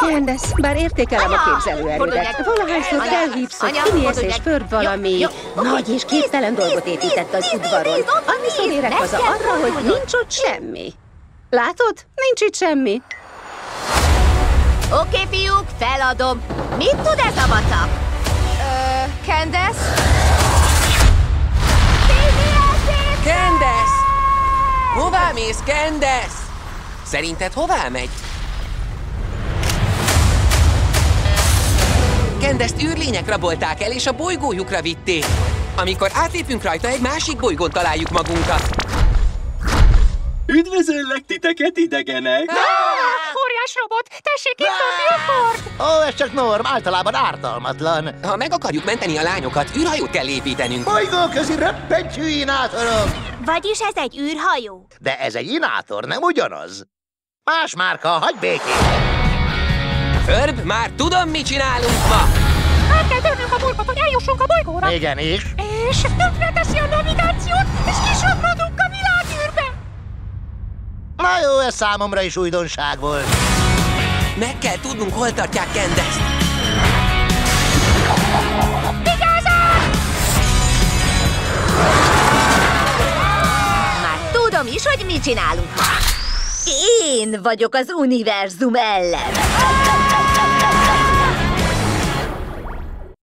Candace, bár értékelem a képzelőerődet. Valahányszor felhívsz, hogy fordulj és! Ferb valami Jó, jó, nagy és képtelen dolgot épített az udvaron. Annyiszor érek haza arra, hogy nincs ott semmi. Látod? Nincs itt semmi. Oké, fiúk, feladom. Mit tud ez a vacak? Ö, Candace? Candace! Hová mész, Candace? Szerinted hová megy? Candace-t űrlények rabolták el, és a bolygójukra vitték. Amikor átlépünk rajta, egy másik bolygón találjuk magunkat. Üdvözöllek titeket, idegenek! Óriás robot! Tessék itt a! Ó, ez csak norm, általában ártalmatlan. Ha meg akarjuk menteni a lányokat, űrhajót kell építenünk. Bolygóközi röppentyű inátorok! Vagyis ez egy űrhajó? De ez egy inátor, nem ugyanaz? Más márka, hagy békén! Förb, már tudom, mit csinálunk ma! Át kell törnünk a bolygót, hogy eljussunk a bolygóra! Igen, és? És tönkreteszi a navigációt, és kisodrodunk a világűrbe! Na jó, ez számomra is újdonság volt. Meg kell tudnunk, hol tartják Candace-t. Már tudom is, hogy mit csinálunk ma. Én vagyok az univerzum ellen!